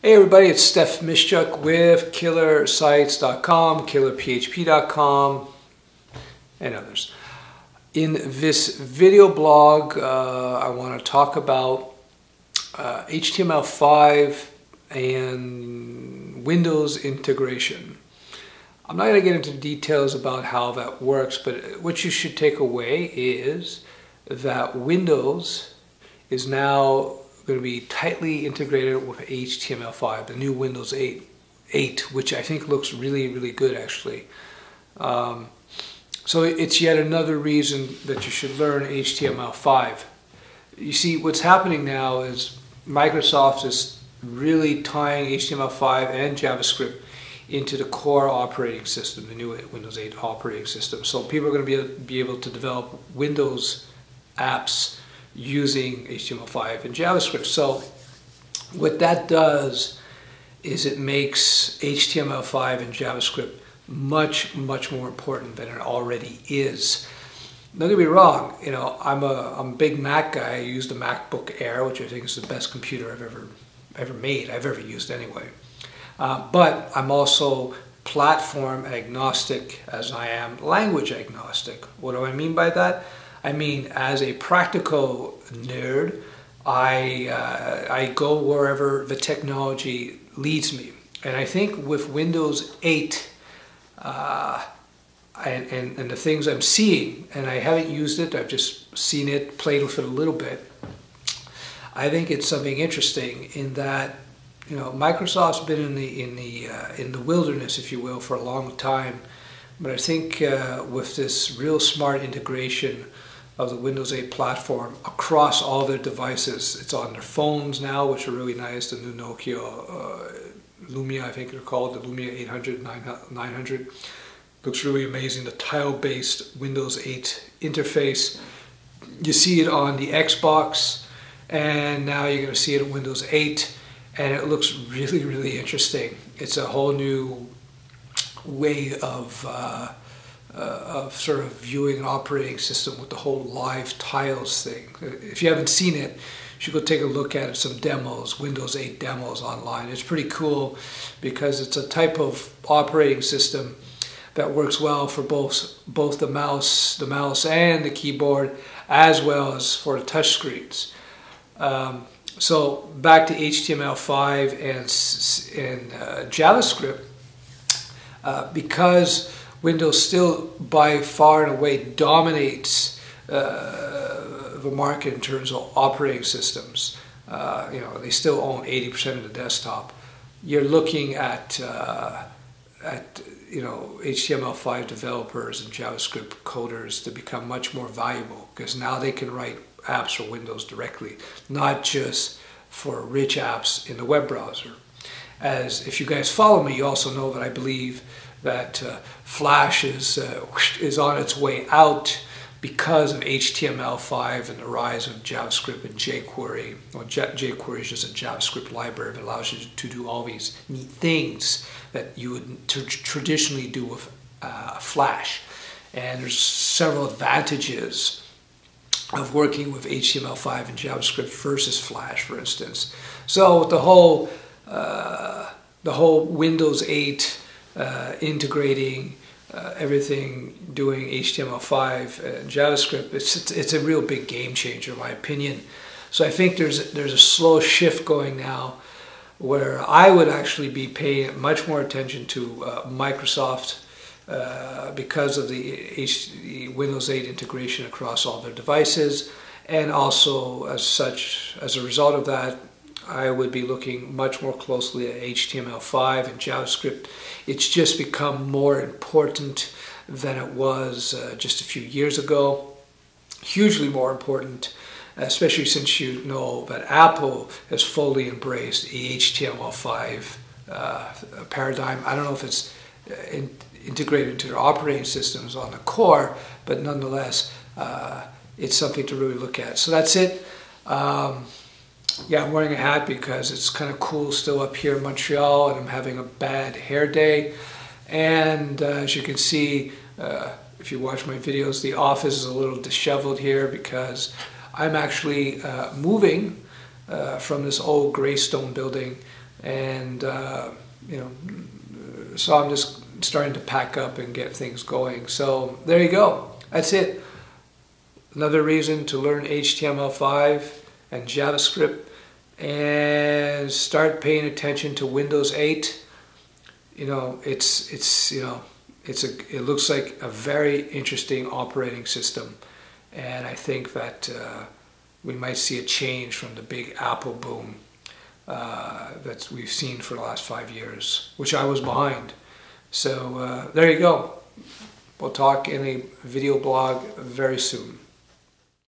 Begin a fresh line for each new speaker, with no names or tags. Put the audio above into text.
Hey everybody, it's Steph Mischook with killersites.com, killerphp.com, and others. In this video blog, uh, I want to talk about uh, HTML5 and Windows integration. I'm not going to get into details about how that works, but what you should take away is that Windows is now going to be tightly integrated with HTML5, the new Windows 8, 8 which I think looks really, really good actually. Um, so it's yet another reason that you should learn HTML5. You see, what's happening now is Microsoft is really tying HTML5 and JavaScript into the core operating system, the new Windows 8 operating system. So people are going to be, be able to develop Windows apps using HTML5 and JavaScript. So what that does is it makes HTML5 and JavaScript much, much more important than it already is. Don't get me wrong, you know, I'm a, I'm a big Mac guy. I use the MacBook Air, which I think is the best computer I've ever, ever made, I've ever used anyway. Uh, but I'm also platform agnostic as I am language agnostic. What do I mean by that? I mean, as a practical nerd, I, uh, I go wherever the technology leads me. And I think with Windows 8 uh, and, and, and the things I'm seeing, and I haven't used it, I've just seen it, played with it a little bit, I think it's something interesting in that you know Microsoft's been in the in the uh, in the wilderness, if you will, for a long time. But I think uh, with this real smart integration of the Windows 8 platform across all their devices. It's on their phones now, which are really nice. The new Nokia uh, Lumia, I think they're called, the Lumia 800, 900. Looks really amazing. The tile-based Windows 8 interface. You see it on the Xbox, and now you're going to see it in Windows 8, and it looks really, really interesting. It's a whole new way of uh, of sort of viewing an operating system with the whole live tiles thing. If you haven't seen it, you should go take a look at it, some demos, Windows 8 demos online. It's pretty cool because it's a type of operating system that works well for both both the mouse, the mouse and the keyboard, as well as for the touch screens. Um, so back to HTML5 and, and uh, JavaScript, uh, because Windows still by far and away dominates uh, the market in terms of operating systems. Uh, you know, they still own 80% of the desktop. You're looking at uh, at you know HTML5 developers and JavaScript coders to become much more valuable because now they can write apps for Windows directly, not just for rich apps in the web browser. As if you guys follow me, you also know that I believe that uh, Flash is, uh, is on its way out because of HTML5 and the rise of JavaScript and jQuery. Well, jQuery is just a JavaScript library that allows you to do all these neat things that you would traditionally do with uh, Flash. And there's several advantages of working with HTML5 and JavaScript versus Flash, for instance. So the whole uh, the whole Windows 8 uh, integrating uh, everything doing HTML5 and JavaScript, it's, it's a real big game changer in my opinion. So I think there's, there's a slow shift going now where I would actually be paying much more attention to uh, Microsoft uh, because of the, H the Windows 8 integration across all their devices and also as such, as a result of that, I would be looking much more closely at HTML5 and JavaScript. It's just become more important than it was uh, just a few years ago. Hugely more important, especially since you know that Apple has fully embraced the HTML5 uh, paradigm. I don't know if it's uh, in, integrated into their operating systems on the core, but nonetheless, uh, it's something to really look at. So that's it. Um, yeah, I'm wearing a hat because it's kind of cool still up here in Montreal and I'm having a bad hair day. And uh, as you can see, uh, if you watch my videos, the office is a little disheveled here because I'm actually uh, moving uh, from this old gray stone building and uh, you know, so I'm just starting to pack up and get things going. So there you go. That's it. Another reason to learn HTML5 and JavaScript and start paying attention to Windows 8. You know, it's it's you know, it's a it looks like a very interesting operating system, and I think that uh, we might see a change from the big Apple boom uh, that we've seen for the last five years, which I was behind. So uh, there you go. We'll talk in a video blog very soon.